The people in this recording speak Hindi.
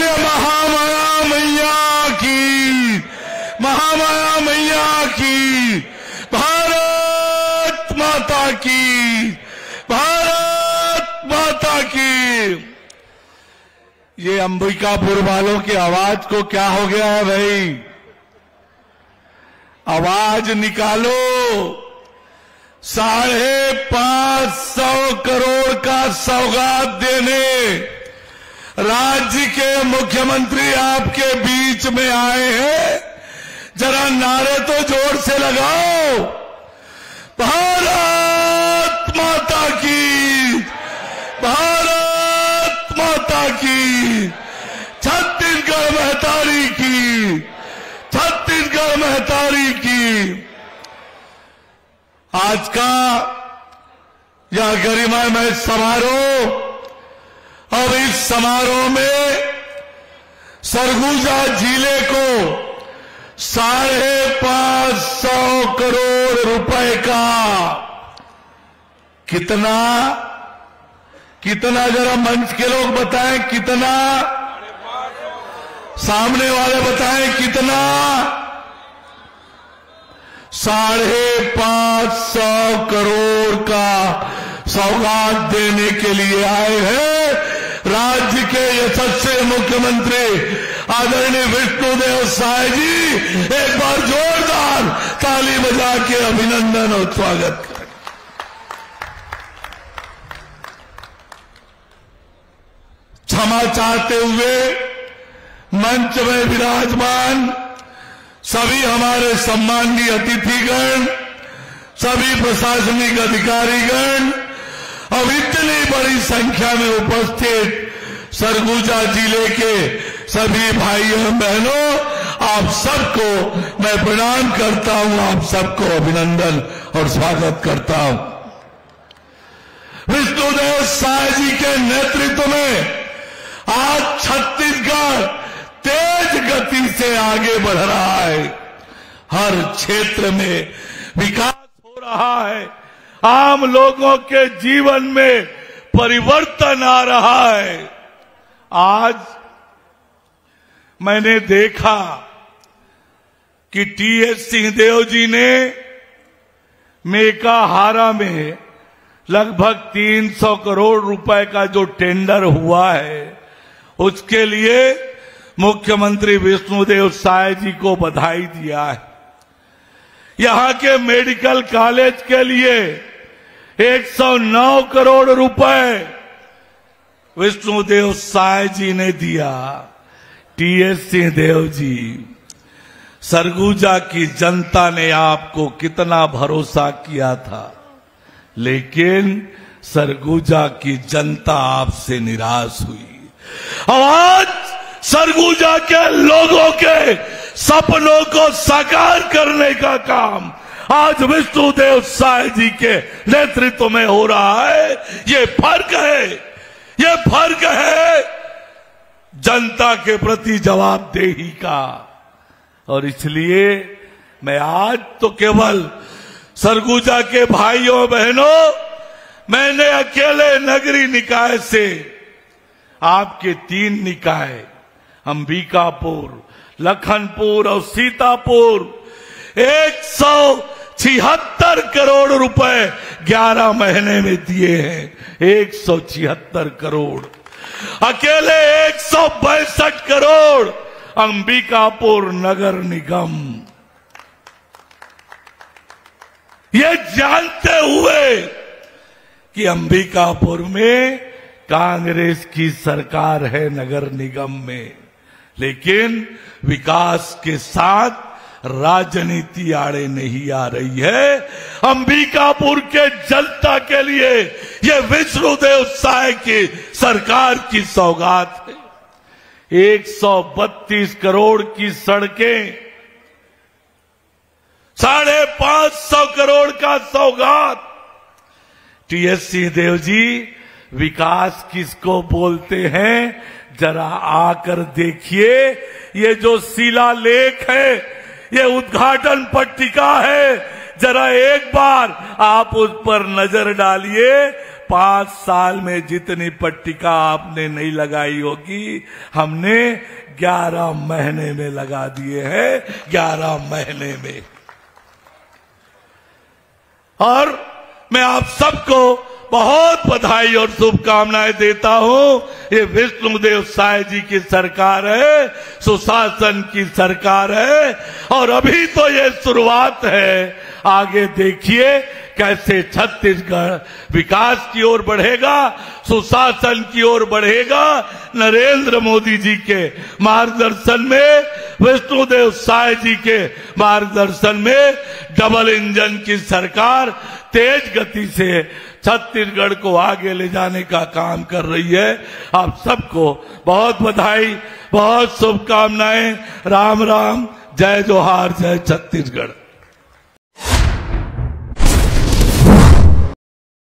बोलिए महामाया मैया की, महामाया मैया की, भारत माता की, भारत माता की। ये अंबिकापुर वालों की आवाज़ को क्या हो गया है भाई? आवाज़ निकालो। साढ़े पाँच सौ करोड़ का सौगात देने। राज्य के मुख्यमंत्री आपके बीच में आए हैं। जरा नारे तो ज़ोर से लगाओ। भारत माता की, भारत माता की, छत्तीसगढ़ महतारी की, छत्तीसगढ़ महतारी की। आज का यह गरिमामय समारोह और इस समारोह में सरगुजा ज़िले को साढ़े पाँच सौ करोड़ रुपए का कितना कितना, जरा मंच के लोग बताएँ कितना, सामने वाले बताएँ कितना, साढ़े पाँच सौ करोड़ का सौगात देने के लिए आए हैं। राज्य के यशस्वी मुख्यमंत्री आदरणीय विष्णुदेव साय जी, एक बार जोरदार ताली बजा के अभिनंदन और स्वागत करें। क्षमा चाहते हुए मंच में विराजमान सभी हमारे सम्माननीय अतिथिगण, सभी प्रशासनिक अधिकारीगण और इतनी बड़ी संख्या में उपस्थित सरगुजा ज़िले के सभी भाइयों बहनों, आप सबको मैं प्रणाम करता हूँ, आप सबको अभिनंदन और स्वागत करता हूँ। विष्णुदेव साय जी के नेतृत्व में आज छत्तीसगढ़ तेज गति से आगे बढ़ रहा है। हर क्षेत्र में विकास हो रहा है। आम लोगों के जीवन में परिवर्तन आ रहा है। आज मैंने देखा कि टी एस सिंहदेव जी ने मेकाहारा में लगभग 300 करोड़ रुपए का जो टेंडर हुआ है, उसके लिए मुख्यमंत्री विष्णुदेव साय जी को बधाई दिया है। यहाँ के मेडिकल कॉलेज के लिए 109 करोड़ रुपए विष्णुदेव साय जी ने दिया टीएस सिंहदेव जी। सरगुजा की जनता ने आपको कितना भरोसा किया था, लेकिन सरगुजा की जनता आपसे निराश हुई। आज सरगुजा के लोगों के सपनों को साकार करने का काम आज विष्णुदेव साय जी के नेतृत्व में हो रहा है। ये फ़र्क है। ये फ़र्क है। जनता के प्रति जवाबदेही का। और इसलिए मैं आज तो केवल सरगुजा के भाइयों बहनों, मैंने अकेले नगरी निकाय से आपके तीन निकाय, अंबिकापुर, लखनपुर और सीतापुर, एक सौ छिहत्तर करोड़ रुपए ग्यारह महीने में दिए हैं। एक सौ छिहत्तर करोड़। अकेले एक सौ बैसठ करोड़ अंबिकापुर नगर निगम। ये जानते हुए कि अंबिकापुर में कांग्रेस की सरकार है नगर निगम में, लेकिन विकास के साथ राजनीति आड़े नहीं आ रही है। अंबिकापुर के जनता के लिए ये विष्णुदेव साय की सरकार की सौगात है। 132 करोड़ की सड़कें, साढ़े पाँच सौ करोड़ का सौगात। टीएस सिंहदेव जी, विकास किसको बोलते हैं? जरा आकर देखिए, ये जो शिलालेख है ये उद्घाटन पट्टिका है। जरा एक बार आप उस पर नज़र डालिए। पाँच साल में जितनी पट्टिका आपने नहीं लगाई होगी, हमने ग्यारह महीने में लगा दिए हैं, ग्यारह महीने में। और मैं आप सबको बहुत बधाई और शुभकामनाएँ देता हूँ। ये विष्णुदेव साय जी की सरकार है, सुशासन की सरकार है, और अभी तो ये शुरुआत है। आगे देखिए कैसे छत्तीसगढ़ विकास की ओर बढ़ेगा, सुशासन की ओर बढ़ेगा। नरेंद्र मोदी जी के मार्गदर्शन में, विष्णुदेव साय जी के मार्गदर्शन में डबल इंजन की सरकार तेज गति से छत्तीसगढ़ को आगे ले जाने का काम कर रही है। आप सबको बहुत बधाई, बहुत शुभकामनाएँ। राम राम, जय जोहार, जय छत्तीसगढ़।